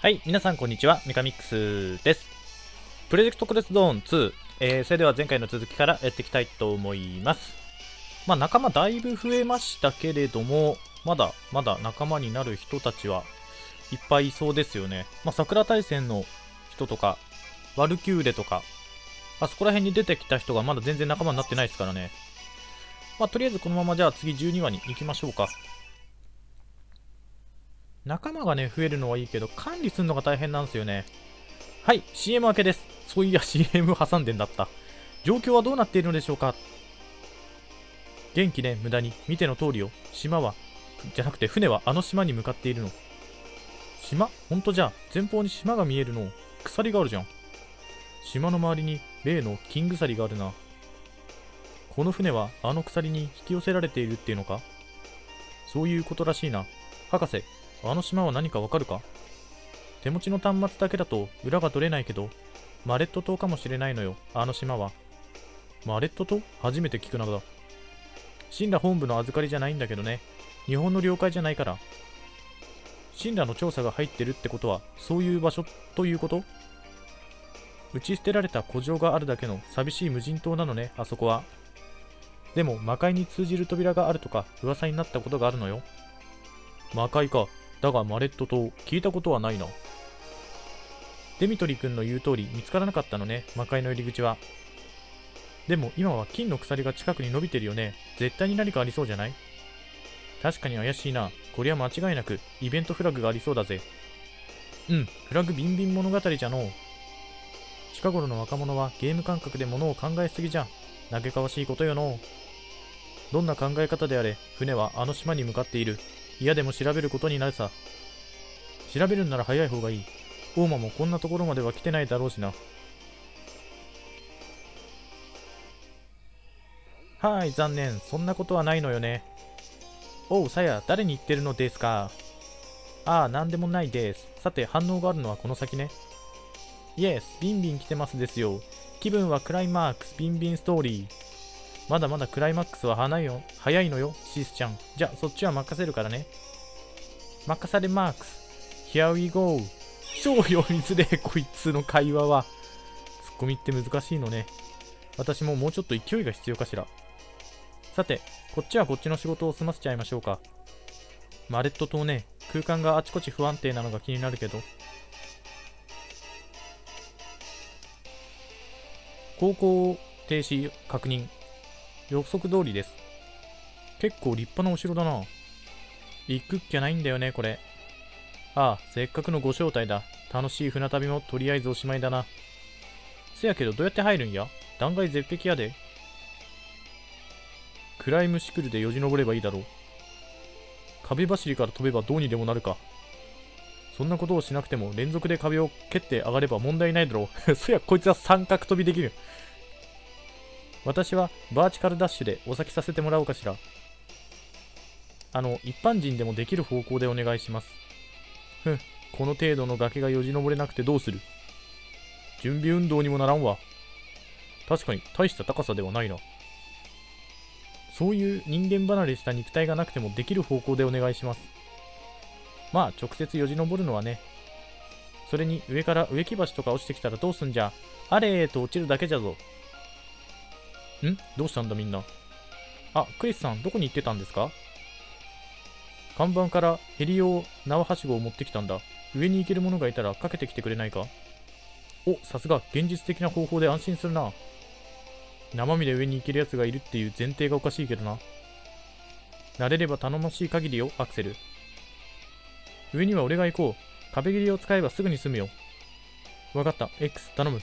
はい、皆さんこんにちは、メカミックスです。プロジェクトクレスドーン2、えー、それでは前回の続きからやっていきたいと思います。まあ仲間だいぶ増えましたけれども、まだまだ仲間になる人たちはいっぱいいそうですよね。まあ桜大戦の人とか、ワルキューレとか、あそこら辺に出てきた人がまだ全然仲間になってないですからね。まあとりあえずこのままじゃあ次12話に行きましょうか。仲間がね、増えるのはいいけど、管理するのが大変なんですよね。はい、CM 明けです。そういや、CM 挟んでんだった。状況はどうなっているのでしょうか？元気ね、無駄に。見ての通りよ。島は、じゃなくて船はあの島に向かっているの。島？ほんとじゃ。前方に島が見えるの。鎖があるじゃん。島の周りに例の金鎖があるな。この船はあの鎖に引き寄せられているっていうのか？そういうことらしいな。博士、あの島は何かわかるか？手持ちの端末だけだと裏が取れないけど、マレット島かもしれないのよ、あの島は。マレット島？初めて聞くなだ。神羅本部の預かりじゃないんだけどね。日本の領海じゃないから。神羅の調査が入ってるってことは、そういう場所？ということ？打ち捨てられた古城があるだけの寂しい無人島なのね、あそこは。でも魔界に通じる扉があるとか噂になったことがあるのよ。魔界か。だがマレット島、聞いたことはないな。デミトリ君の言う通り見つからなかったのね、魔界の入り口は。でも今は金の鎖が近くに伸びてるよね。絶対に何かありそうじゃない？確かに怪しいな。こりゃ間違いなくイベントフラグがありそうだぜ。うん、フラグビンビン物語じゃのう。近頃の若者はゲーム感覚で物を考えすぎじゃん。嘆かわしいことよのう。どんな考え方であれ、船はあの島に向かっている。嫌でも調べることになるさ。調べるんなら早い方がいい。大間もこんなところまでは来てないだろうしな。はい、残念。そんなことはないのよね。おう、さや、誰に言ってるのですか？ああ、なんでもないです。さて、反応があるのはこの先ね。イエス、ビンビン来てますですよ。気分はクライマックス、ビンビンストーリー。まだまだクライマックスは早いよ。早いのよ、シスちゃん。じゃあ、そっちは任せるからね。任されマークス。Here we go. 超読みづれ、こいつの会話は。ツッコミって難しいのね。私ももうちょっと勢いが必要かしら。さて、こっちはこっちの仕事を済ませちゃいましょうか。マレット島ね、空間があちこち不安定なのが気になるけど。航行停止確認。予測通りです。結構立派なお城だな。行くっきゃないんだよね、これ。ああ、せっかくのご招待だ。楽しい船旅もとりあえずおしまいだな。せやけどどうやって入るんや？断崖絶壁やで。クライムシクルでよじ登ればいいだろう。壁走りから飛べばどうにでもなるか。そんなことをしなくても連続で壁を蹴って上がれば問題ないだろう。そや、こいつは三角飛びできる。私はバーチカルダッシュでお先させてもらおうかしら。あの、一般人でもできる方向でお願いします。ふん、この程度の崖がよじ登れなくてどうする？準備運動にもならんわ。確かに大した高さではないな。そういう人間離れした肉体がなくてもできる方向でお願いします。まあ、直接よじ登るのはね。それに上から植木鉢とか落ちてきたらどうすんじゃ。あれーと落ちるだけじゃぞ。ん？どうしたんだみんな？あ、クリスさん、どこに行ってたんですか？看板からヘリ用縄はしごを持ってきたんだ。上に行ける者がいたらかけてきてくれないか？お、さすが、現実的な方法で安心するな。生身で上に行ける奴がいるっていう前提がおかしいけどな。慣れれば頼もしい限りよ、アクセル。上には俺が行こう。壁切りを使えばすぐに済むよ。わかった、X 頼む。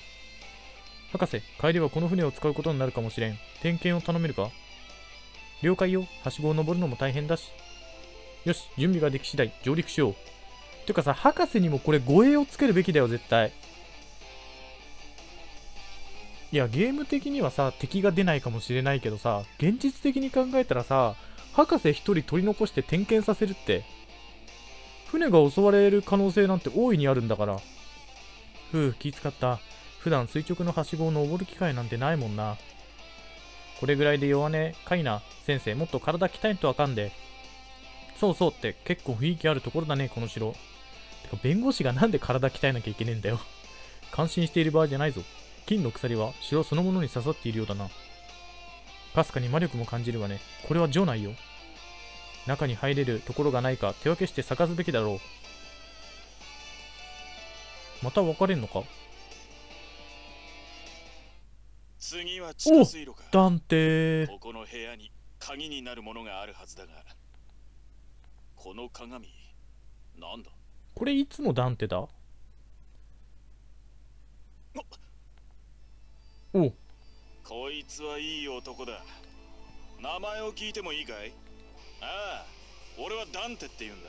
博士、帰りはこの船を使うことになるかもしれん。点検を頼めるか？了解よ。はしごを登るのも大変だし。よし、準備ができ次第、上陸しよう。てかさ、博士にもこれ護衛をつけるべきだよ、絶対。いや、ゲーム的にはさ、敵が出ないかもしれないけどさ、現実的に考えたらさ、博士一人取り残して点検させるって、船が襲われる可能性なんて大いにあるんだから。ふう、気遣った。普段垂直のはしごを登る機会なんてないもんな。これぐらいで弱音かいな。先生、もっと体鍛えんとあかんで。そうそうって結構雰囲気あるところだね、この城。てか弁護士がなんで体鍛えなきゃいけねえんだよ感心している場合じゃないぞ金の鎖は城そのものに刺さっているようだなかすかに魔力も感じるわねこれは城内よ中に入れるところがないか手分けして探すべきだろうまた別れんのか？次は地下水路か。ダンテここの部屋に鍵になるものがあるはずだがこの鏡なんだ？これいつのダンテだお。こいつはいい男だ。名前を聞いてもいいかい？ああ俺はダンテって言うんだ。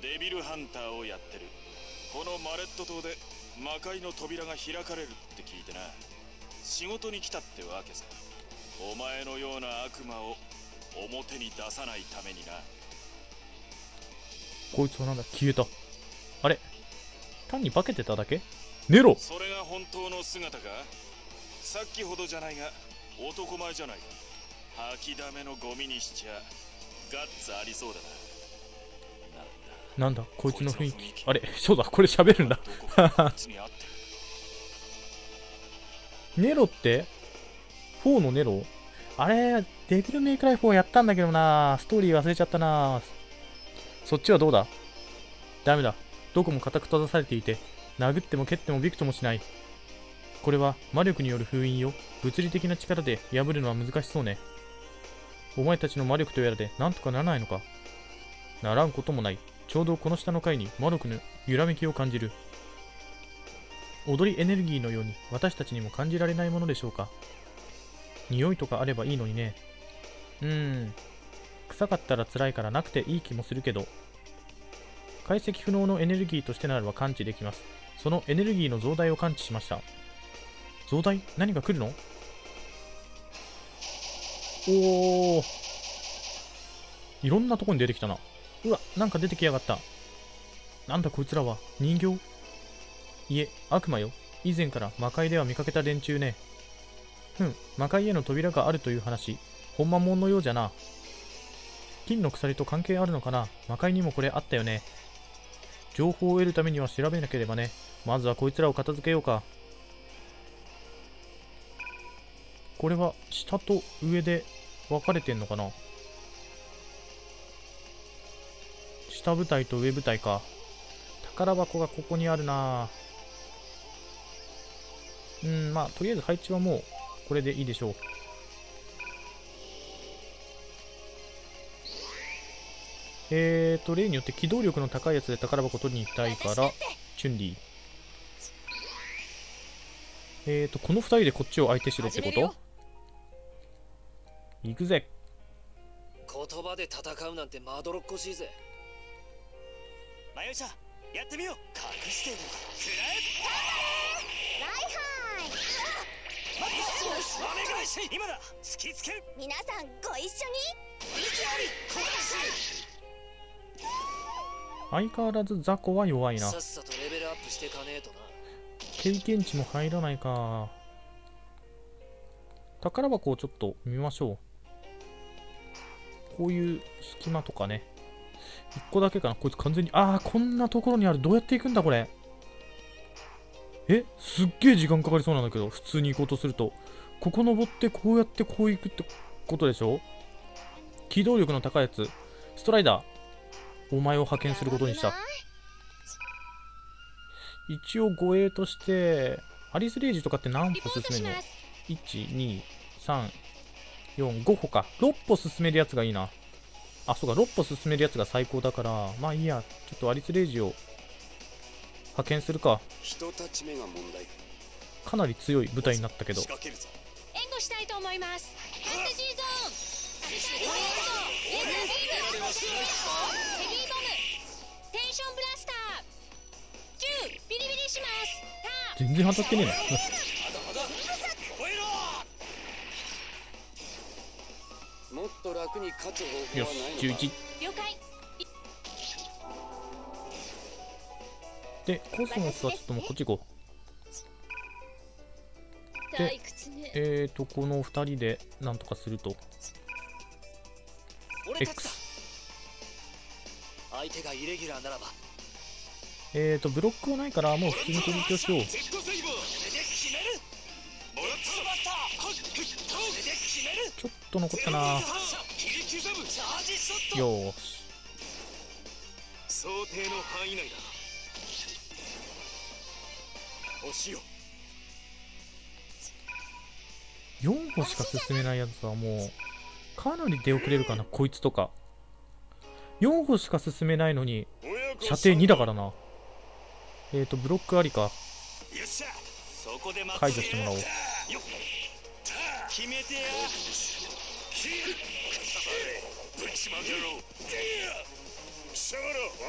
デビルハンターをやってる。このマレット島で魔界の扉が開かれるって聞いてな仕事に来たってわけさ。お前のような悪魔を表に出さないためにな。こいつはなんだ消えた。あれ？単に化けてただけ？ネロそれが本当の姿か？さっきほどじゃないが男前じゃない。か吐きだめのゴミにしちゃガッツありそうだな。なんだ？こいつの雰囲気。あれ？そうだ。これ喋るんだネロって？4のネロ？あれデビルメイクライ4やったんだけどな。ストーリー忘れちゃったな。そっちはどうだ？ダメだ。どこも固く閉ざされていて殴っても蹴ってもびくともしない。これは魔力による封印よ。物理的な力で破るのは難しそうね。お前たちの魔力とやらでなんとかならないのか？ならんこともない。ちょうどこの下の階に魔力の揺らめきを感じる。踊りエネルギーのように私たちにも感じられないものでしょうか？匂いとかあればいいのにね。うーん。臭かったら辛いからなくていい気もするけど。解析不能のエネルギーとしてならば感知できます。そのエネルギーの増大を感知しました。増大？何が来るの？おおいろんなとこに出てきたな。うわなんか出てきやがった。なんだこいつらは？人形？いえ悪魔よ。以前から魔界では見かけた連中ね。ふん魔界への扉があるという話。ほんまもんのようじゃな。金の鎖と関係あるのかな。魔界にもこれあったよね。情報を得るためには調べなければね。まずはこいつらを片付けようか。これは下と上で分かれてんのかな。下舞台と上舞台か。宝箱がここにあるなうんまあとりあえず配置はもうこれでいいでしょう。えーと例によって機動力の高いやつで宝箱取りに行きたいからチュンリー。えーとこの2人でこっちを相手しろってこと？行くぜ。言葉で戦うなんてまどろっこしいぜ。マヨちゃんやってみよう。隠してる。ライハイお願いし今だ。突きつける。皆さんご一緒に。相変わらず雑魚は弱いな。経験値も入らないか。宝箱をちょっと見ましょう。こういう隙間とかね。1個だけかな。こいつ完全に。ああこんなところにある。どうやって行くんだこれ。え？すっげえ時間かかりそうなんだけど。普通に行こうとするとここ登ってこうやってこう行くってことでしょ？機動力の高いやつ。ストライダー。お前を派遣することにした。一応護衛としてアリスレイジとかって何歩進めるの ?12345 歩か。6歩進めるやつがいいな。あそうか。6歩進めるやつが最高だから。まあいいや。ちょっとアリスレイジを派遣するか。かなり強い部隊になったけど。仕掛けるぞしたいと思います。ファンタジーゾーンレーザービームヘビーボムテンションブラスター10ビリビリします。全然当たってねえな。もっと楽に勝つ方法よはないしのか11了解。でコスモスはちょっともうこっち行こうえーとこの2人でなんとかすると。X 相手がイレギュラーならば。えーと、ブロックはないから、もう普通に攻撃をしよう。ちょっと残ったな。よーし。想定の範囲内だ。押しよ4歩しか進めないやつはもう、かなり出遅れるかな、こいつとか。4歩しか進めないのに、射程2だからな。えーと、ブロックありか。解除してもらおう。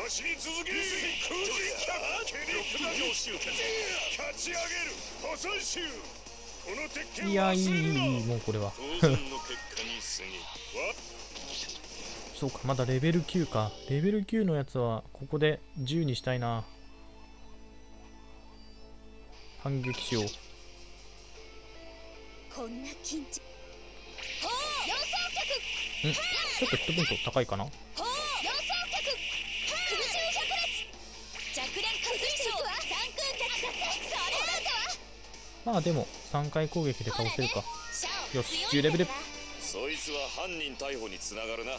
わしに続け空気キャッケリ勝ち上げる破産衆この鉄拳いや、いい、いいい、もうこれは。そうか、まだレベル9か。レベル9のやつは、ここで10にしたいな。反撃しよう。こんな緊張んちょっとヒットポイント高いかなまあでも、3回攻撃で倒せるか。よし10強いレベルそいつは犯人逮捕につながるな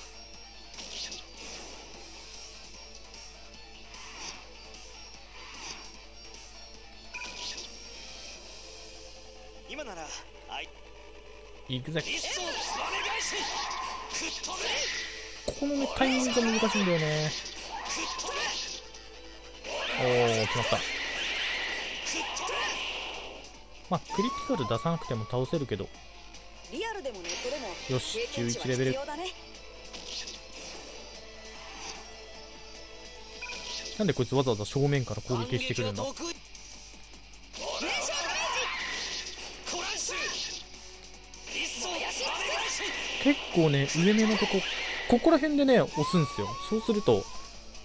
今ならあい行くぜ。ここのね、タイミングが難しいんだよね。おー、決まった。まあ、クリティカル出さなくても倒せるけど。リアルでもネットでもよし経験値は11レベルなんでこいつわざわざ正面から攻撃してくるんだ結構ね、上目のとこ、ここら辺でね、押すんすよ。そうすると、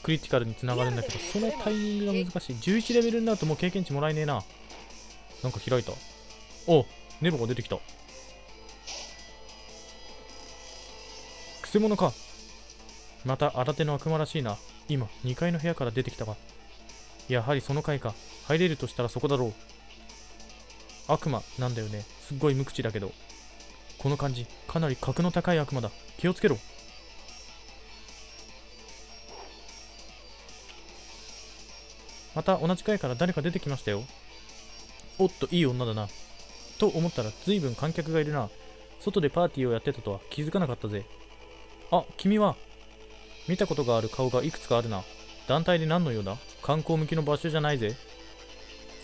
クリティカルに繋がるんだけど、そのタイミングが難しい。11レベルになるともう経験値もらえねえな。なんか開いた。おネロが出てきた。くせ者か。また新手の悪魔らしいな。今、2階の部屋から出てきたが。やはりその階か。入れるとしたらそこだろう。悪魔なんだよね。すっごい無口だけど。この感じ、かなり格の高い悪魔だ。気をつけろ。また同じ階から誰か出てきましたよ。おっと、いい女だな。と思ったら随分観客がいるな。外でパーティーをやってたとは気づかなかったぜ。あ、君は見たことがある顔がいくつかあるな。団体で何の用だ？観光向きの場所じゃないぜ。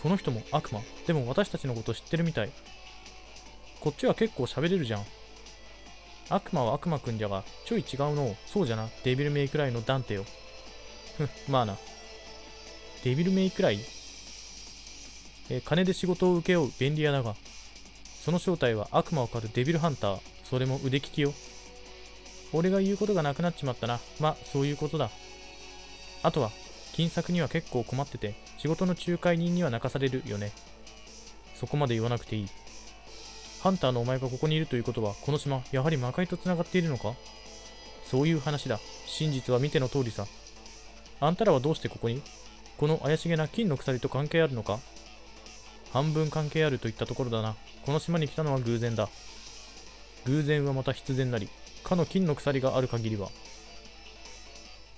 この人も悪魔。でも私たちのこと知ってるみたい。こっちは結構喋れるじゃん。悪魔は悪魔くんじゃが、ちょい違うの。そうじゃな。デビルメイクライのダンテよ。ふん、まあな。デビルメイクライ？えー金で仕事を請け負う便利屋だが、その正体は悪魔を狩るデビルハンター。それも腕利きよ。俺が言うことがなくなっちまったな。まあ、そういうことだ。あとは、金策には結構困ってて、仕事の仲介人には泣かされるよね。そこまで言わなくていい。ハンターのお前がここにいるということは、この島、やはり魔界と繋がっているのか？そういう話だ。真実は見ての通りさ。あんたらはどうしてここに？この怪しげな金の鎖と関係あるのか？半分関係あるといったところだな。この島に来たのは偶然だ。偶然はまた必然なり、かの金の鎖がある限りは。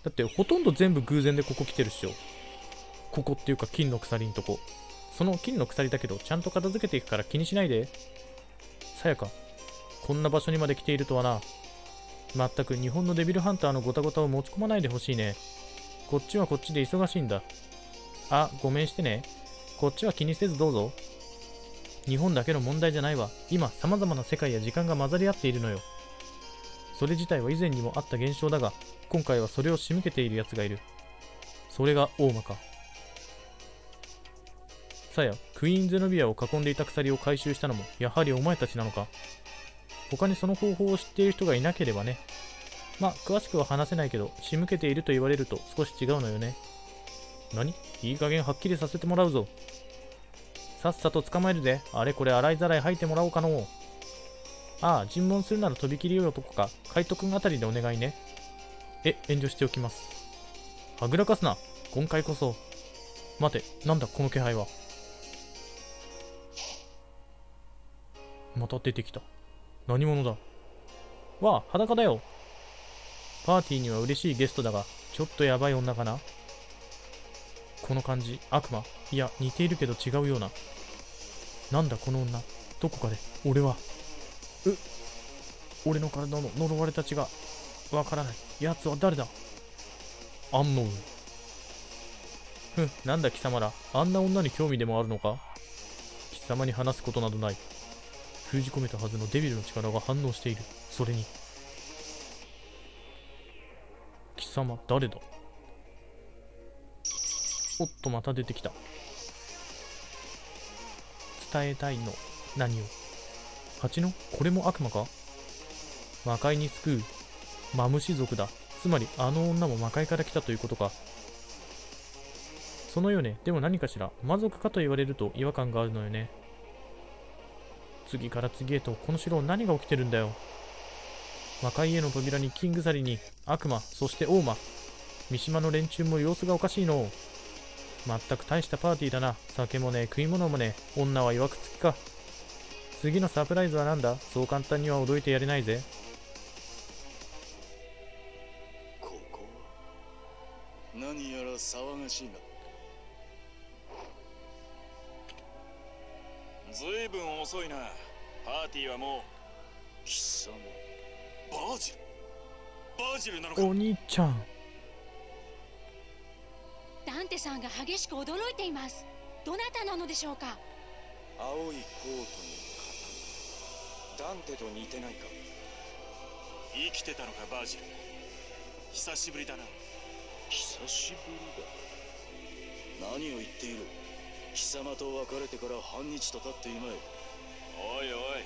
だって、ほとんど全部偶然でここ来てるっしょ。ここっていうか金の鎖んとこ。その金の鎖だけど、ちゃんと片付けていくから気にしないで。さやか、こんな場所にまで来ているとはな。まったく日本のデビルハンターのゴタゴタを持ち込まないでほしいね。こっちはこっちで忙しいんだ。あ、ごめんしてね。こっちは気にせずどうぞ。日本だけの問題じゃないわ。今、様々な世界や時間が混ざり合っているのよ。それ自体は以前にもあった現象だが、今回はそれを仕向けている奴がいる。それが大間か。さや、クイーンゼノビアを囲んでいた鎖を回収したのも、やはりお前たちなのか。他にその方法を知っている人がいなければね。まあ、詳しくは話せないけど、仕向けていると言われると少し違うのよね。何？いい加減はっきりさせてもらうぞ。さっさと捕まえるぜ。あれこれ洗いざらい吐いてもらおうかのああ、尋問するなら飛び切りよ男か。海斗くんあたりでお願いね。え、遠慮しておきます。はぐらかすな。今回こそ。待てなんだこの気配はまた出てきた何者だ？わあ裸だよパーティーには嬉しいゲストだがちょっとやばい女かなこの感じ。悪魔。いや似ているけど違うような。なんだこの女。どこかで。俺は。う。俺の体の呪われた血が。わからない。奴は誰だ。アンノウふんなんだ貴様ら。あんな女に興味でもあるのか。貴様に話すことなどない。封じ込めたはずのデビルの力が反応している。それに。貴様誰だ。おっとまた出てきた。伝えたいの。何を？蜂の？これも悪魔か？魔界に救う。マムシ族だ。つまりあの女も魔界から来たということか。そのよね。でも何かしら？魔族かと言われると違和感があるのよね。次から次へとこの城何が起きてるんだよ。魔界への扉にキングザリに悪魔そして大魔。三島の連中も様子がおかしいの。全く大したパーティーだな。酒もねえ食い物もねえ女はいわくつきか。次のサプライズは何だ？そう簡単には驚いてやれないぜ。ここは何やら騒がしいな。ずいぶん遅いな。パーティーはもう。貴様。バージル。バージルなのか。お兄ちゃんダンテさんが激しく驚いています。どなたなのでしょうか？青いコートの刀。ダンテと似てないか？生きてたのかバージル。久しぶりだな。久しぶりだ。何を言っている？貴様と別れてから半日と経っていまい。おいおい。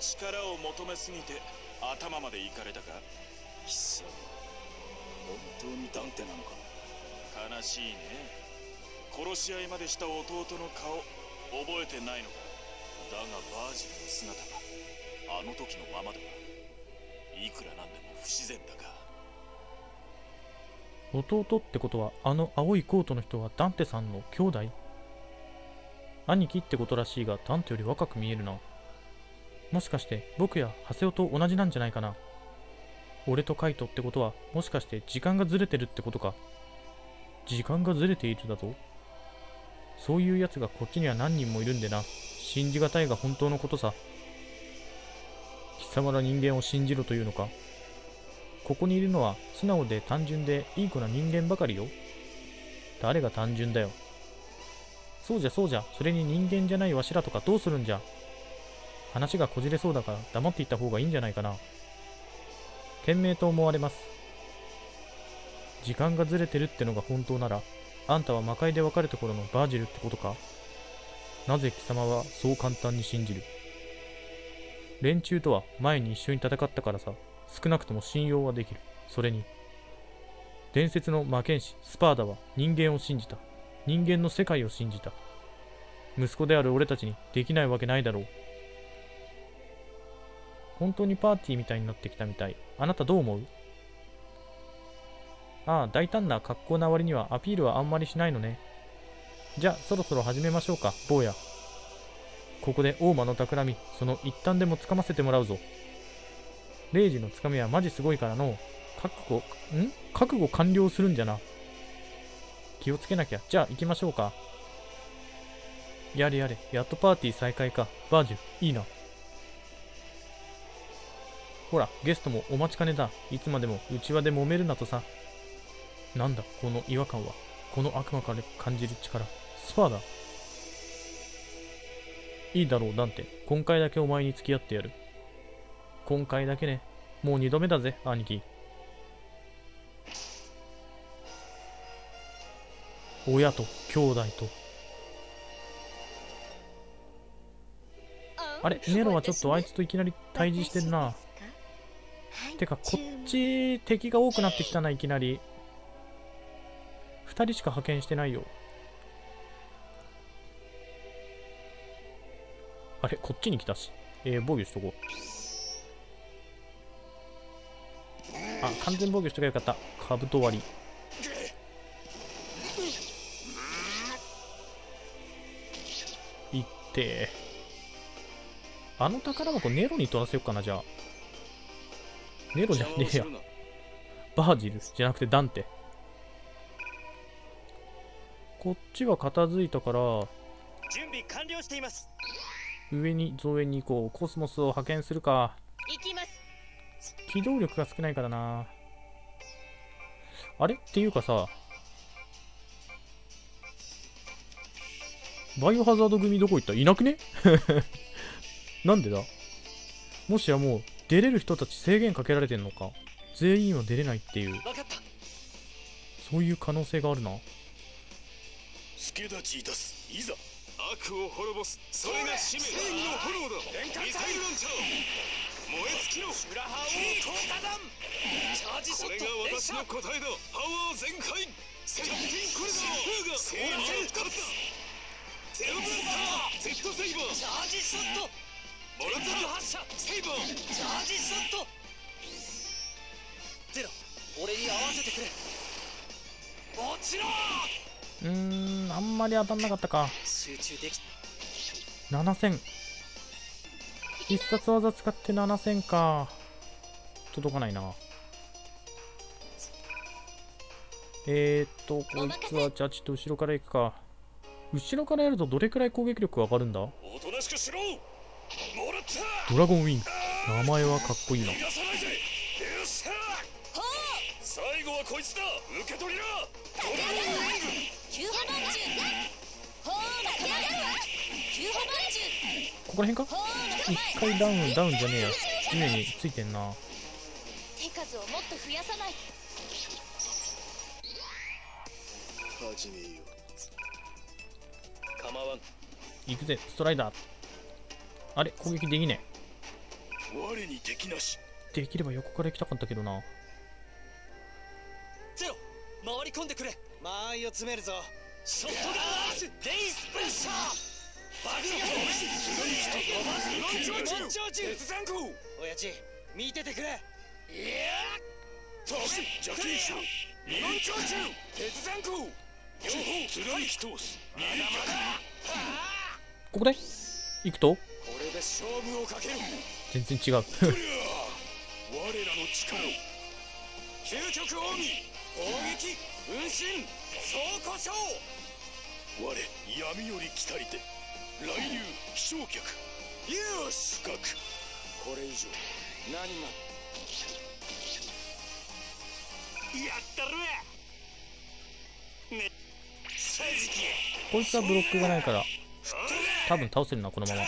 力を求めすぎて頭までいかれたか？貴様本当にダンテなのか？悲しいね。殺し合いまでした弟の顔覚えてないのか。だがバージルの姿があの時のままではいくらなんでも不自然だか弟ってことはあの青いコートの人はダンテさんの兄弟？兄貴ってことらしいがダンテより若く見えるな。もしかして僕やハセオと同じなんじゃないかな。俺とカイトってことはもしかして時間がずれてるってことか。時間がずれているだと？そういうやつがこっちには何人もいるんでな。信じがたいが本当のことさ。貴様ら人間を信じろというのか？ここにいるのは素直で単純でいい子な人間ばかりよ。誰が単純だよ？そうじゃそうじゃ。それに人間じゃないわしらとかどうするんじゃ？話がこじれそうだから黙っていった方がいいんじゃないかな。賢明と思われます。時間がずれてるってのが本当ならあんたは魔界で別れた頃のバージルってことか？なぜ貴様はそう簡単に信じる？連中とは前に一緒に戦ったからさ少なくとも信用はできる。それに伝説の魔剣士スパーダは人間を信じた。人間の世界を信じた。息子である俺たちにできないわけないだろう。本当にパーティーみたいになってきたみたい。あなたどう思う？ああ大胆な格好な割にはアピールはあんまりしないのね。じゃあそろそろ始めましょうか坊や。ここで大間の企みその一旦でもつかませてもらうぞ。レイジのつかみはマジすごいからの覚悟ん？覚悟完了するんじゃな。気をつけなきゃ。じゃあ行きましょうか。やれやれやっとパーティー再開か。バージュいいな。ほらゲストもお待ちかねだ。いつまでも内輪で揉めるなとさ。なんだこの違和感は。この悪魔から感じる力。スパーだ。いいだろうなんて今回だけお前に付き合ってやる。今回だけね。もう二度目だぜ兄貴。親と兄弟と。あれネロはちょっとあいつといきなり対峙してんな。てかこっち敵が多くなってきたないきなり2人しか派遣してないよ。あれこっちに来たし。えー、防御しとこう。あ完全防御しとけばよかった。兜割り。いって。あの宝箱ネロに取らせようかなじゃあ。ネロじゃねえや。バージルじゃなくてダンテ。こっちは片付いたから準備完了しています。上に造園に行こう。コスモスを派遣するか。行きます。機動力が少ないからな。あれ？っていうかさバイオハザード組どこ行った？いなくね？なんでだ？もしやもう出れる人たち制限かけられてんのか。全員は出れないっていう。そういう可能性があるな助立ちいたす。いざ。悪を滅ぼす。それが使命の炎だ。ミサイルランチャー燃え尽きろ。裏ハ王効果弾チャージショこれットが私の答えだ。パワー全開。セラピンコリドーが正義を勝ったゼロブ。ラスター Z セイバーチャージショットモラタ発射セイバーチャージショットゼロ俺に合わせてくれもちろんうーんあんまり当たんなかったか。集中でき7000必殺技使って7000か。届かないな。えー、っとこいつはじゃあちょっと後ろから行くか。後ろからやるとどれくらい攻撃力が上がるんだ？ドラゴンウィン。グ名前はかっこいいな。最後はこいつだ。受け取りなここら辺か？一回ダウンダウンじゃねえや。地面についてんな。手数をもっと増やさない。始めよ構わん。行くぜ。ストライダー。あれ？攻撃できね我に敵なし。えできれば横から行きたかったけどな。ゼロ。回り込んでくれ。間合いを詰めるぞ。ショットガンアースレイスプレッシャー見ててくれいやと邪気賞日本長寿鉄山口両方貫き通すまだまだここで？行くと？これで勝負をかける全然違う。我らの力を究極奥義砲撃運針総故障。我闇より来たりて来流気象客よし深くこれ以上何がやったるわ。ねこいつはブロックがないから多分倒せるなこのまま。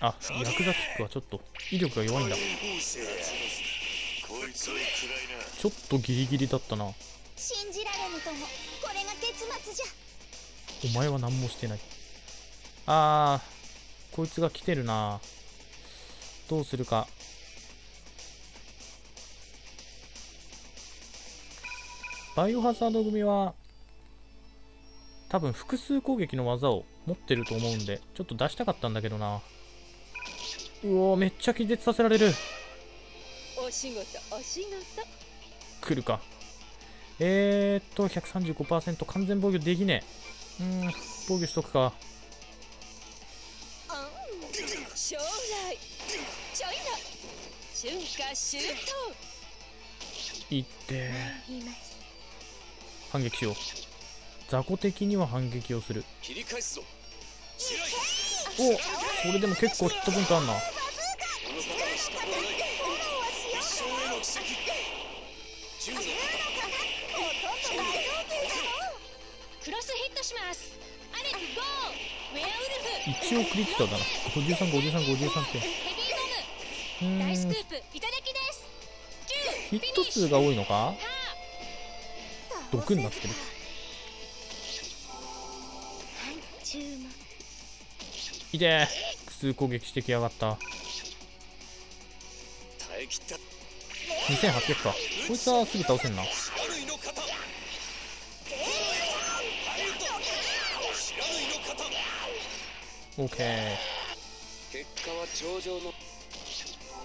あヤクザキックはちょっと威力が弱いんだ。なこいつは暗いな。ちょっとギリギリだったな。信じられぬともこれが結末じゃお前は何もしてない。あーこいつが来てるな。どうするか。バイオハザード組は多分複数攻撃の技を持ってると思うんでちょっと出したかったんだけどな。うおーめっちゃ気絶させられる。お仕事お仕事。来るか。えーっと135%完全防御できねえうーん防御しとくか。うん将来ちょいな春夏秋冬いって。反撃しよう雑魚的には反撃をするおそれでも結構ヒットポイントあんな。クロスします。アレクゴー。ウェアウルフ。一応クリティカルだな535353ってヘビーボうム大スクープいただきです。ヒット数が多いのか？毒になってる。いてー複数攻撃してきやがった。2800か。こいつはすぐ倒せんな OK 結果は上々の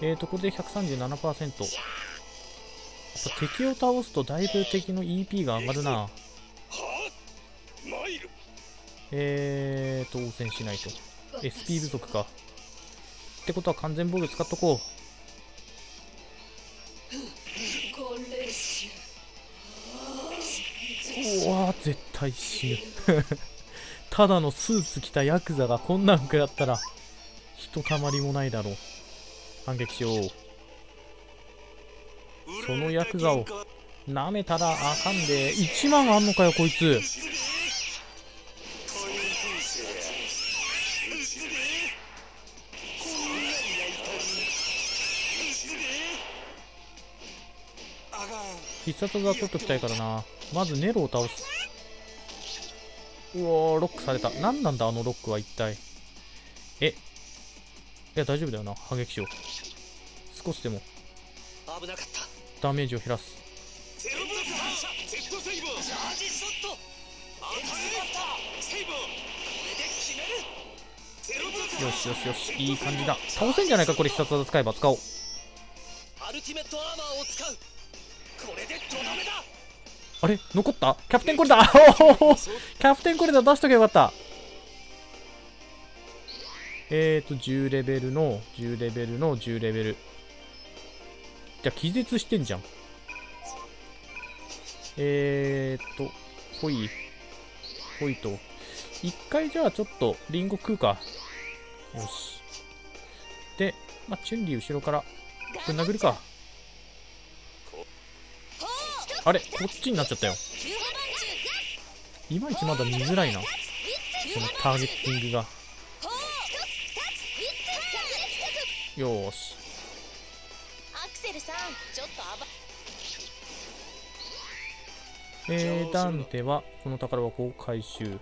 えーとこれで137%やっぱ敵を倒すとだいぶ敵の EP が上がるなはあマイルえーと、応戦しないと。SP 不足か。ってことは完全防御使っとこう。うわー絶対死ぬ。ただのスーツ着たヤクザがこんなん食らったら、ひとたまりもないだろう。反撃しよう。そのヤクザを舐めたらあかんで。1万あんのかよ、こいつ。必殺技取っときたいからな。まずネロを倒す。うおー、ロックされた。何なんだ、あのロックは一体。え。いや、大丈夫だよな。反撃しよう。少しでも危なかったダメージを減らす。ゼロブロック反射 Z セイバーチャージショットアセイバーこれで決めるゼロブロックよしよしよし、いい感じだ。倒せんじゃないか、これ必殺技使えば。使おう。アルティメットアーマーを使うこれでとどめだあれ？残った？キャプテンコレダおお キャプテンコレダー出しとけばよかった。えーと、10レベルの、10レベルの、10レベル。じゃ、気絶してんじゃん。えーと、ほい。ほいと。一回じゃあちょっと、リンゴ食うか。よし。で、まあ、チュンリー後ろから、ぶん殴るか。あれこっちになっちゃったよ。いまいちまだ見づらいな。そのターゲッティングが。よーし。アクセルさんちょっとあばえー、ダンテはこの宝箱を回収。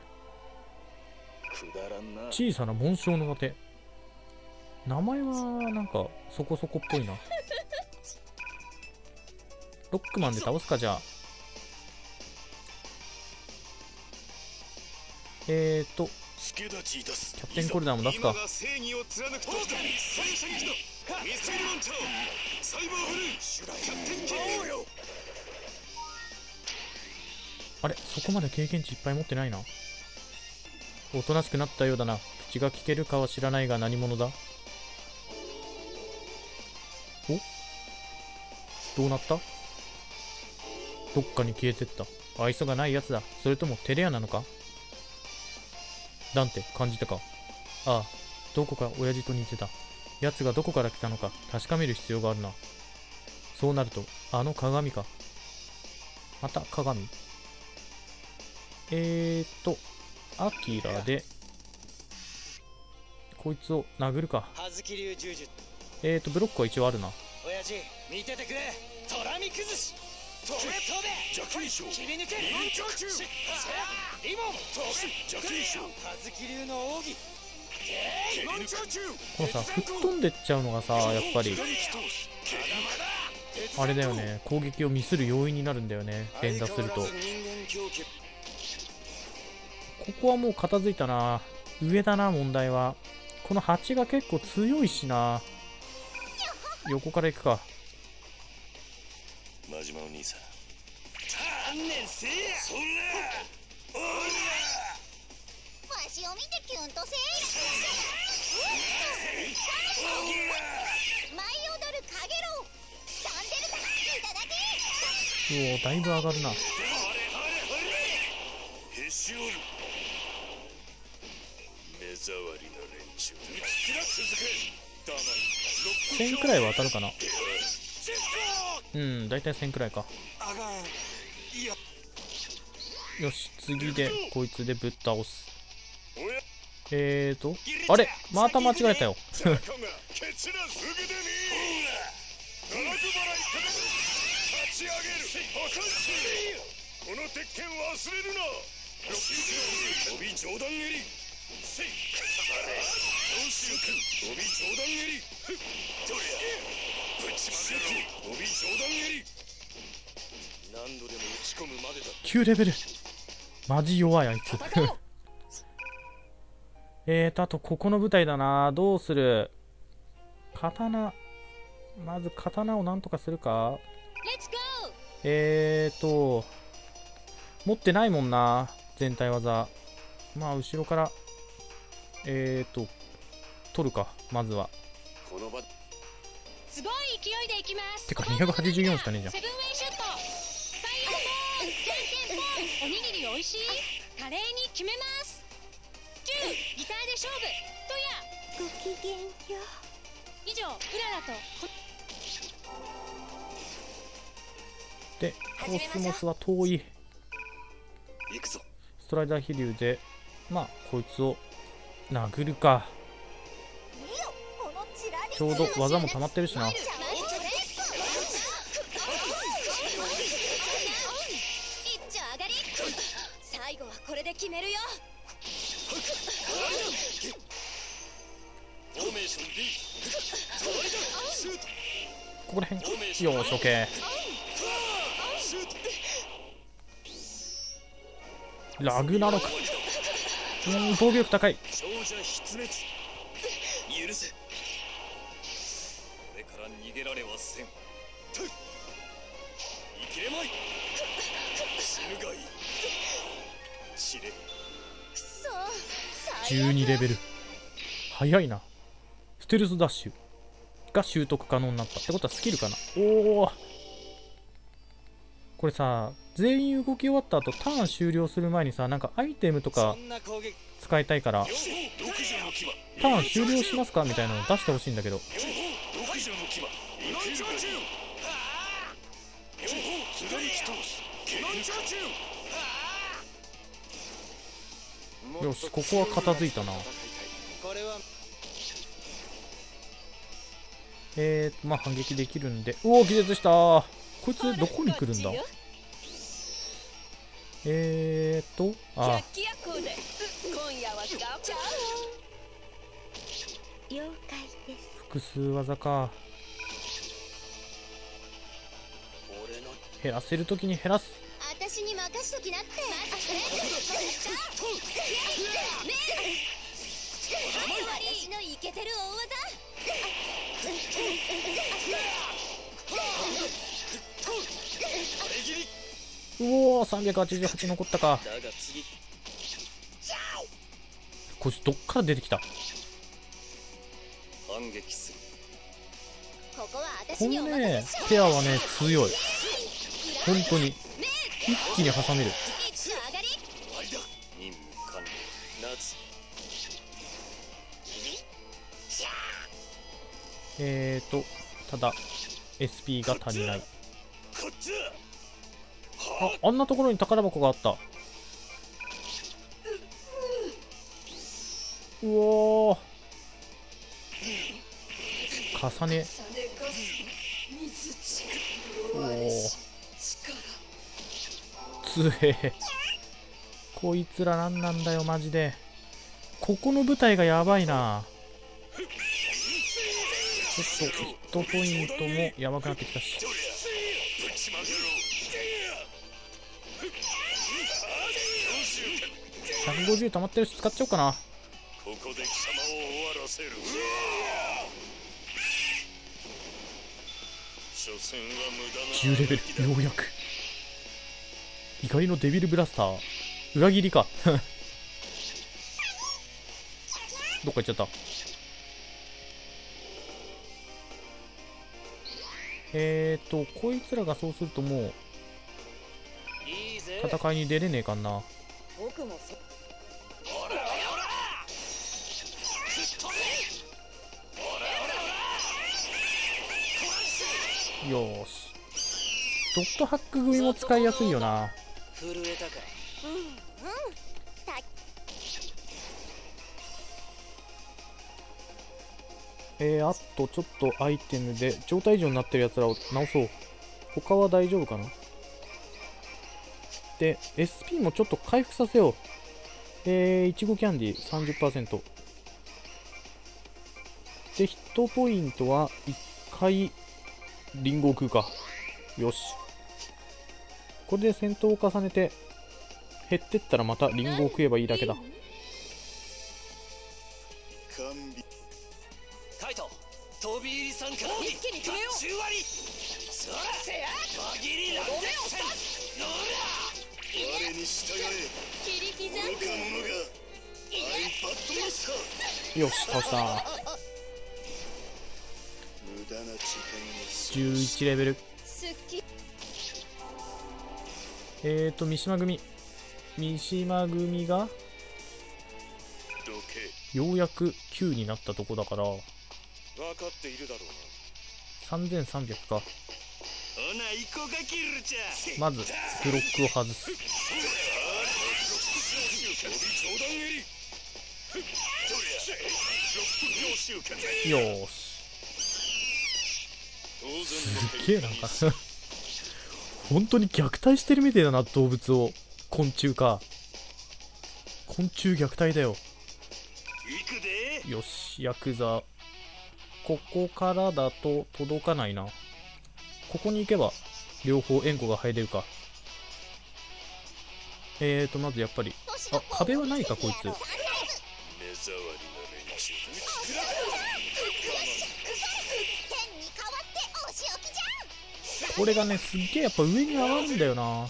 小さな紋章の盾。名前はなんかそこそこっぽいな。ロックマンで倒すか、じゃあ。えーと、キャプテンコルダーも出すかあれそこまで経験値いっぱい持ってないな。おとなしくなったようだな。口が聞けるかは知らないが何者だお？どうなった？どっかに消えてった。愛想がないやつだ。それともテレアなのか？ダンテ、感じたか？ああ、どこか親父と似てた。奴がどこから来たのか？確かめる必要があるな。そうなると、あの鏡か？また鏡？えーっと、アキラで、こいつを殴るか。えーっと、ブロックは一応あるな。親父見ててくれトラミ崩しこのさ、吹っ飛んでっちゃうのがさ、やっぱり、あれだよね、攻撃をミスる。要因になる。んだよね、連打する。と。ここはもう片付いたな。上だな、問題は。この蜂が結構強いしな。横から行くか。真島お兄さん観念せえやそれおわしを見てキュンとせい舞い踊るかげろうサンデルタいただきうお、だいぶ上がるな。へし折る目障りな連中だキラ続け黙れ1000くらいは当たるかな。うん、だいたい1000くらいか。よし、次で、こいつでぶっ倒す。えーと、あれまた間違えたよ。この鉄拳忘れるな帯上段蹴りせい長州君帯上段蹴りふっどりゃぶちまけろ帯上段蹴り何度でも打ち込むまでだ9レベル。マジ弱いあいつ。えーと、あとここの舞台だな。どうする？刀。まず刀をなんとかするかえーと、持ってないもんな。全体技。まあ後ろからえーと取るかまずはこの場すごい勢いでいきます。てか284しかねえじゃん。セブンウェイシューボーンじゃんけんぽんおにぎりおいしい。華麗に決めます。9ギターで勝負。とや。ごきげんよ以上うららとこ。でコスモスは遠い。行くぞ。ストライダー飛竜でまあこいつを殴るかちょうど技も溜まってるしな。こここら辺。よし OK ラグナロク。うん防御力高いげられはせん。ときれまい。死ぬがいい。死れ。くそ最悪。12レベル。早いな。ステルスダッシュ。が習得可能になった。ってことはスキルかな。おおこれさ全員動き終わった後ターン終了する前にさなんかアイテムとか使いたいからターン終了しますか？みたいなの出してほしいんだけどよしここは片付いたな。えーとまあ反撃できるんで。おお気絶した。こいつどこに来るんだ？えーとあ。百鬼夜行で今夜は頑張了解です。複数技か減らせるときに減らす。私に任しときなって。私のイケてる大技。うおー388残ったか。こいつどっから出てきた？反撃する。ここねペアはね強い本当に。一気に挟める。えーとただ SP が足りない。ああんなところに宝箱があった。うお重ね。おおつえ。こいつら何なんだよマジで。ここの舞台がやばいな。ちょっとヒットポイントもやばくなってきたし。ぶちまけろ150溜まってるし使っちゃおうかな。ここで貴様を終わらせる。所詮は無駄な10レベルようやく意外のデビルブラスター。裏切りか。どっか行っちゃった。えーとこいつらがそうするともう戦いに出れねえかんな。僕もせよーし。ドットハック組も使いやすいよな震えたかえー、あとちょっとアイテムで状態異常になってるやつらを直そう。他は大丈夫かな？で SP もちょっと回復させよう。えー、いちごキャンディー30%でヒットポイントは1回リンゴを食うか。よし。これで戦闘を重ねて減ってったらまたリンゴを食えばいいだけだ。カイト飛び入り参加一気に決めよう。10割。そらせや輪切り乱絶戦の我に従え切り刻ん愚か者がよし倒した。無駄な時間を11レベル。すっきえーと三島組。三島組がようやく9になったとこだから分か。っているだろうな3300かまずブロックを外す。よーしすっげえなんか本当に虐待してるみたいだな動物を。昆虫か。昆虫虐待だよ。行くで。よしヤクザ。ここからだと届かないな。ここに行けば両方援護が入れるか。えーとまずやっぱり。あ壁はないかこいつこれがねすっげえやっぱ上に上がるんだよな。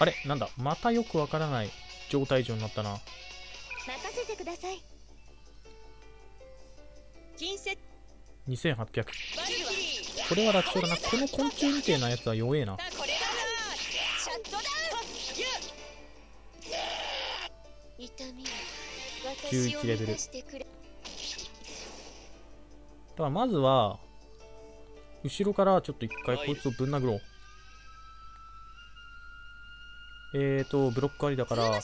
あれなんだまたよくわからない状態上になったな。任せてください。金セ2800バルキリーこれは楽勝だな。この昆虫みたいなやつは弱えな。これだな。シャットダウユン。痛みは11私をレベル。だからまずは後ろからちょっと一回こいつをぶん殴ろう。えーとブロックありだから。だ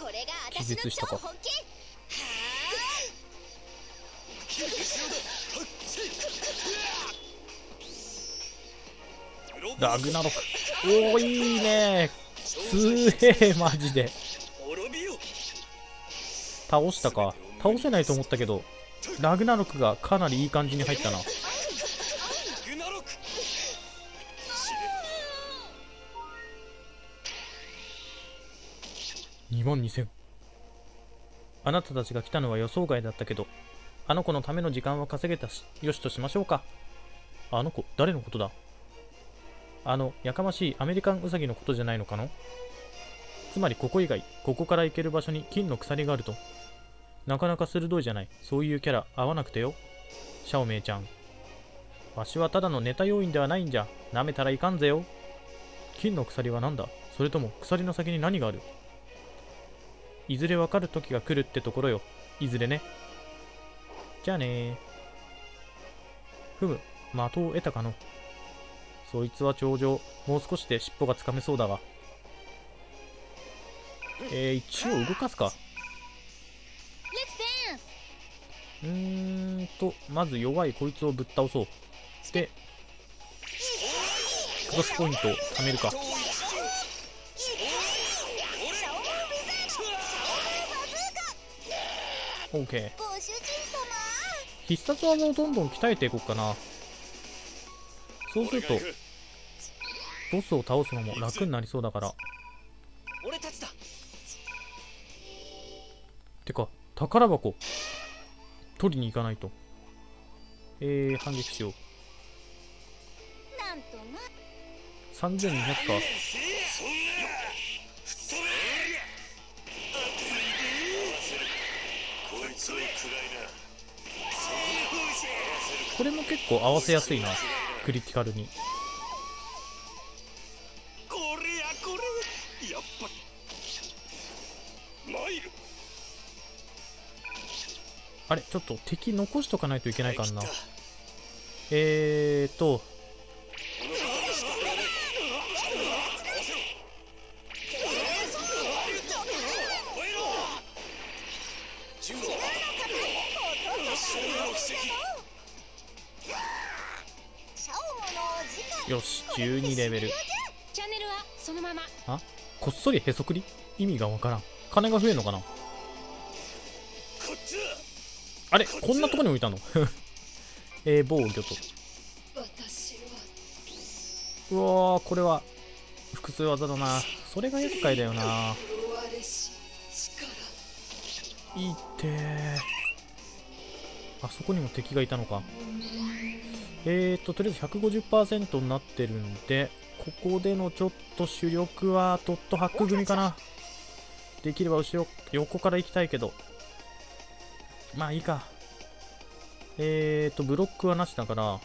これが気絶したか。ラグナロク。おーいいね。すげえマジで。倒したか。倒せないと思ったけどラグナロクがかなりいい感じに入ったな。2万2000あなたたちが来たのは予想外だったけどあの子のための時間は稼げたしよしとしましょうか。あの子誰のことだ？あのやかましいアメリカンウサギのことじゃないのかの？つまりここ以外ここから行ける場所に金の鎖があると。なかなか鋭いじゃない。そういうキャラ合わなくてよ。シャオメイちゃん。わしはただのネタ要員ではないんじゃ。舐めたらいかんぜよ。金の鎖は何だ？それとも鎖の先に何がある？いずれわかる時が来るってところよ。いずれね。じゃあね。ーふむ。的を得たかの。そいつは頂上。もう少しで尻尾がつかめそうだが。えー、一応動かすか。うーんとまず弱いこいつをぶっ倒そう。でクロスポイントを貯めるか。OK 必殺技をどんどん鍛えていこうかな。そうするとボスを倒すのも楽になりそうだから。俺たちだ。てか宝箱。取りに行かないと。えー、反撃しよう。なんとな3200かこれも結構合わせやすいなクリティカルに。これやこれやっぱマイルあれちょっと敵残しとかないといけないかな。えーとよし12レベル。チャンネルはそのまま。こっそりへそくり？意味がわからん。金が増えるのかな？あれこんなとこに置いたの？えー、防御と。うわーこれは複数技だな。それが厄介だよな。いってー。あそこにも敵がいたのかえーととりあえず150%になってるんでここでのちょっと主力はドットハック組かな。できれば後ろ横から行きたいけど。まあいいか。えーとブロックはなしだから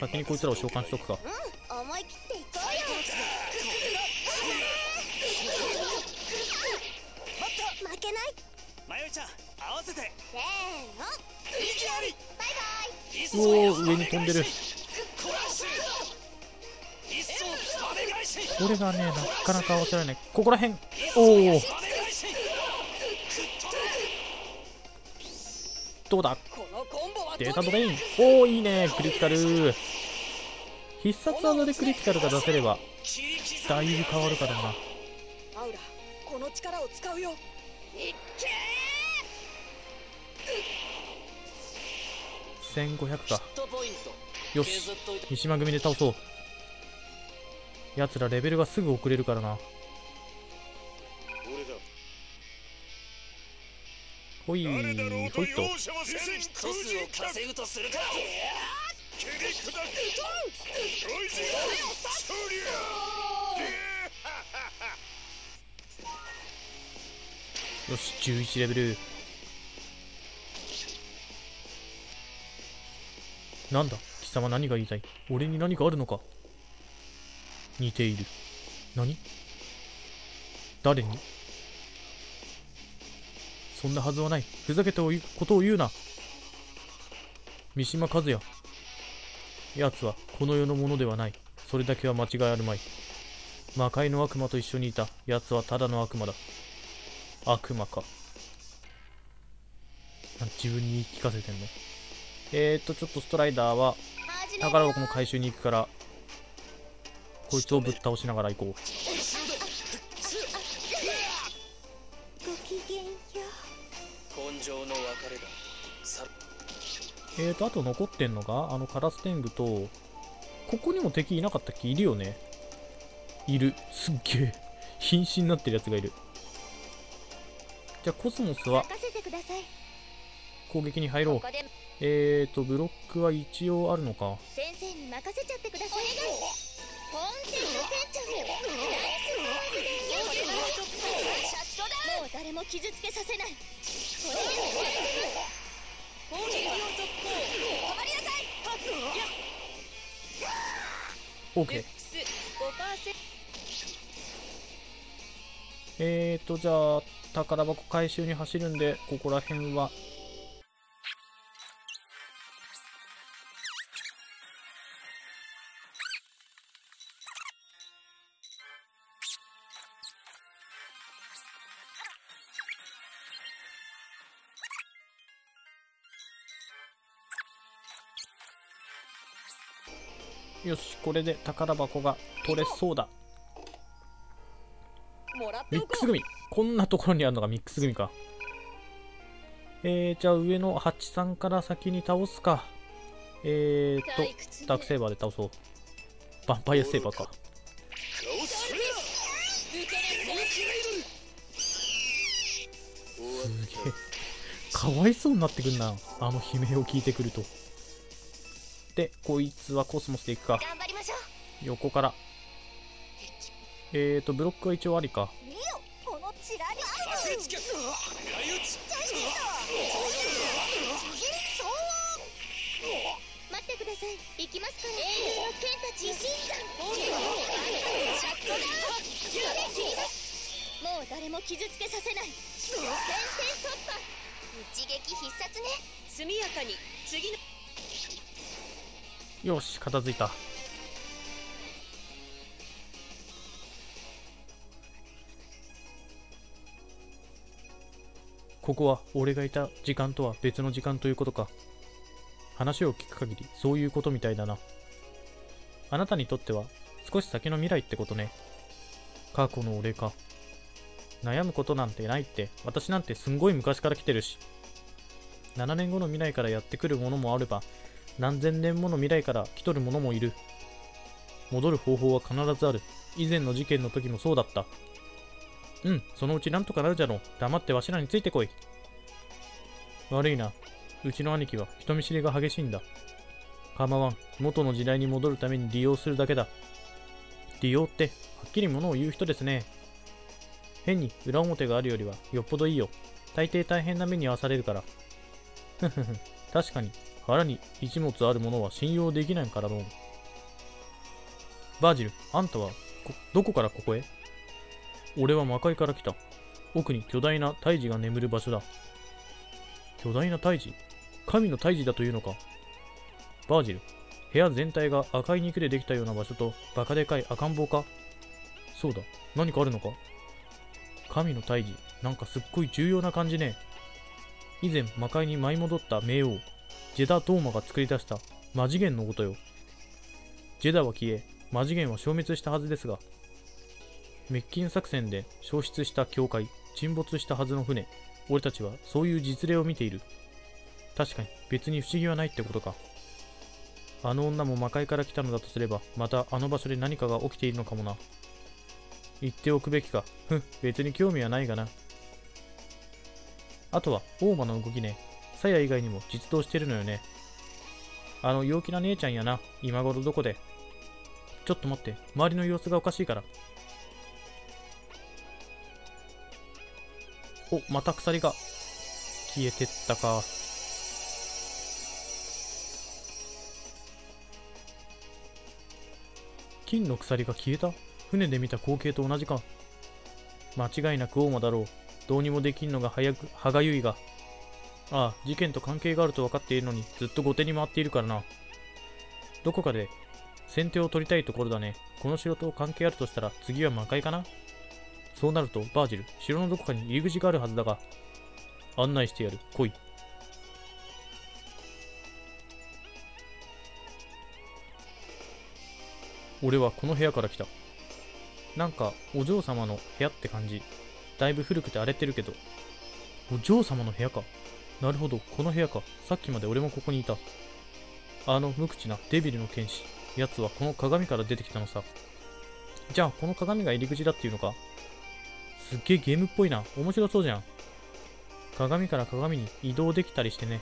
先にこいつらを召喚しとくか。うん思い切っていこうよ。負けない。まゆちゃん合わせてせーの。いきなりおお上に飛んでる。これがねなかなか面白い。ねここら辺。おおどうだ？データドレイン。おおいいね。クリティカル。必殺技でクリティカルが出せればだいぶ変わるからなこの力を使うよ。いっけ1500か。よし。三島組で倒そう。奴らレベルがすぐ遅れるからな。ほいほいっと。よし11レベル。なんだ貴様何が言いたい？俺に何かあるのか？似ている。何？誰に？そんなはずはない。ふざけたことを言うな。三島和也。奴はこの世のものではない。それだけは間違いあるまい。魔界の悪魔と一緒にいた。奴はただの悪魔だ。悪魔か。自分に言い聞かせてんの？えーとちょっとストライダーは宝箱の回収に行くからこいつをぶっ倒しながら行こう。えーとあと残ってんのがあのカラス天狗とここにも敵いなかったっけ？いるよね。いる。すっげえ。瀕死になってるやつがいる。じゃあコスモスは任せてください。攻撃に入ろう。ここでえーとブロックは一応あるのか。先生に任せちゃってください本店の船長もう誰も傷つけさせない。これで攻撃を続行止まりなさい。OK 5%えーとじゃあ宝箱回収に走るんでここら辺はこれで宝箱が取れそうだ。ミックス組。こんなところにあるのがミックス組か。えー、じゃあ上のハチさんから先に倒すか。えーとダークセーバーで倒そう。ヴァンパイアセーバーか。顔すげえ。かわいそうになってくんな。あの悲鳴を聞いてくると。でこいつはコスモスでいくか横から。えーとブロックは一応ありか。見よこのチラリ爆裂脚狙い撃ち待ってください行きますから英雄の剣たち石山シャットダウン切りますもう誰も傷つけさせない先手突破一撃必殺ねよし片付いた。ここは俺がいた時間とは別の時間ということか。話を聞く限りそういうことみたいだな。あなたにとっては少し先の未来ってことね。過去の俺か。悩むことなんてないって私なんてすんごい昔から来てるし。7年後の未来からやってくるものもあれば何千年もの未来から来とる者もいる。戻る方法は必ずある。以前の事件の時もそうだった。うん、そのうちなんとかなるじゃろう。黙ってわしらについてこい。悪いな。うちの兄貴は人見知りが激しいんだ。構わん。元の時代に戻るために利用するだけだ。利用って、はっきり物を言う人ですね。変に裏表があるよりはよっぽどいいよ。大抵大変な目に遭わされるから。ふふふ。確かに、腹に一物あるものは信用できないからの。バージル、あんたは、どこからここへ？俺は魔界から来た。奥に巨大な胎児が眠る場所だ。巨大な胎児神の胎児だというのか？バージル、部屋全体が赤い肉でできたような場所とバカでかい赤ん坊か？そうだ、何かあるのか？神の胎児、なんかすっごい重要な感じね。以前魔界に舞い戻った冥王、ジェダ・ドーマが作り出した魔次元のことよ。ジェダは消え、魔次元は消滅したはずですが、滅菌作戦で消失した教会、沈没したはずの船、俺たちはそういう実例を見ている。確かに別に不思議はないってことか。あの女も魔界から来たのだとすれば、またあの場所で何かが起きているのかもな。言っておくべきか。ふん、別に興味はないがな。あとは、大間の動きね。鞘以外にも実動してるのよね。あの陽気な姉ちゃんやな。今頃どこで？ちょっと待って、周りの様子がおかしいから。お、また鎖が消えてったか。金の鎖が消えた？船で見た光景と同じか。間違いなく大間だろう。どうにもできんのが早く、歯がゆいが。ああ、事件と関係があると分かっているのに、ずっと後手に回っているからな。どこかで、先手を取りたいところだね。この城と関係あるとしたら、次は魔界かなそうなると、バージル、城のどこかに入り口があるはずだが、案内してやる。来い。俺はこの部屋から来た。なんか、お嬢様の部屋って感じ。だいぶ古くて荒れてるけど。お嬢様の部屋か。なるほど、この部屋か。さっきまで俺もここにいた。あの無口なデビルの剣士。奴はこの鏡から出てきたのさ。じゃあ、この鏡が入り口だっていうのか？すっげえゲームっぽいな。面白そうじゃん。鏡から鏡に移動できたりしてね。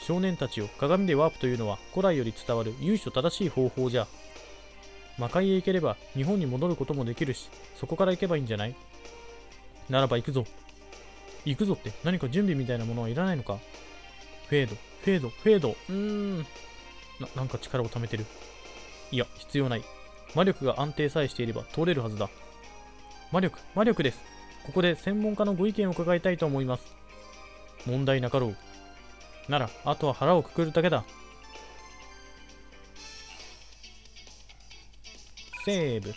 少年たちを鏡でワープというのは古来より伝わる由緒正しい方法じゃ。魔界へ行ければ日本に戻ることもできるし、そこから行けばいいんじゃない？ならば行くぞ。行くぞって何か準備みたいなものはいらないのか？フェード、フェード、フェード。うーん。な、なんか力を貯めてる。いや、必要ない。魔力が安定さえしていれば通れるはずだ。魔力、魔力です。ここで専門家のご意見を伺いたいと思います。問題なかろう。なら、あとは腹をくくるだけだ。セーブ。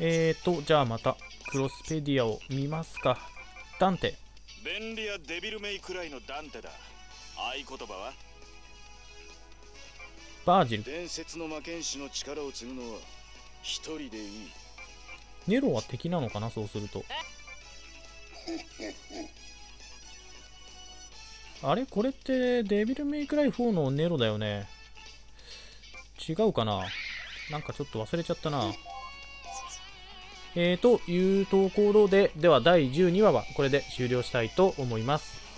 えーと、じゃあまた、クロスペディアを見ますか。ダンテ。便利やデビルメイくらいのダンテだ合言葉は？バージル。伝説の魔剣士の力を継ぐのは一人でいいネロは敵なのかな、そうすると。あれ？これってデビルメイクライフ4のネロだよね。違うかな？なんかちょっと忘れちゃったな。えー、というところで、では第12話はこれで終了したいと思います。